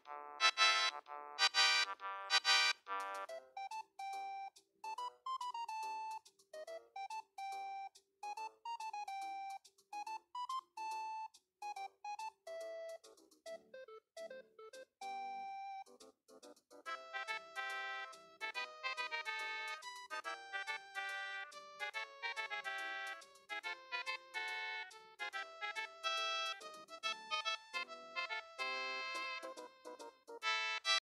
ピッ!